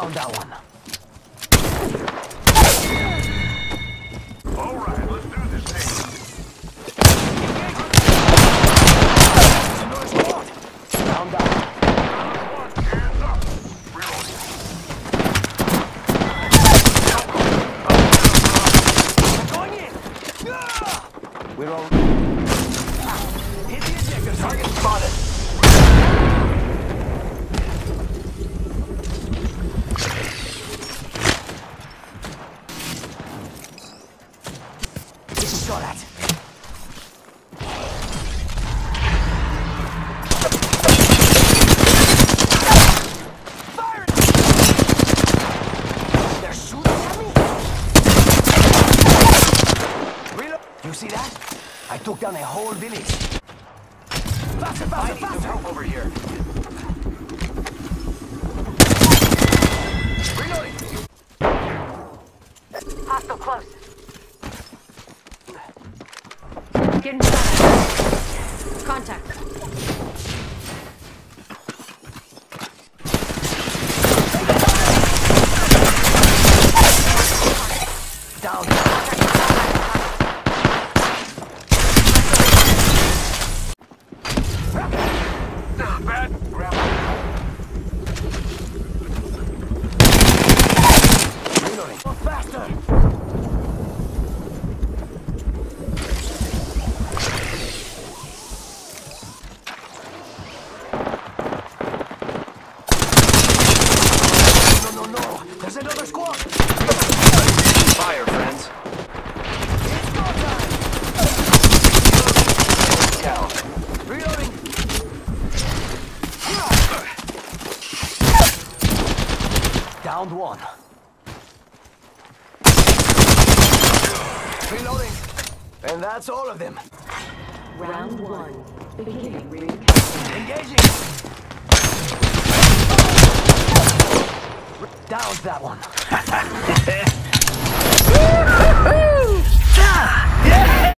Down that one. All right, let's do this thing. Down that one. Hands up. Reloading. Going in. Ah! We're all. Hit the ejector. Target You see that? I took down a whole village. Faster, faster, faster! help over here. Reloading. Hostile close. Getting shot at. Contact. Downed one. Reloading. And that's all of them. Round one. Beginning. Engaging. Downed that one.